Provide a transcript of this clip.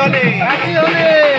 ole! ¡Aquí ole!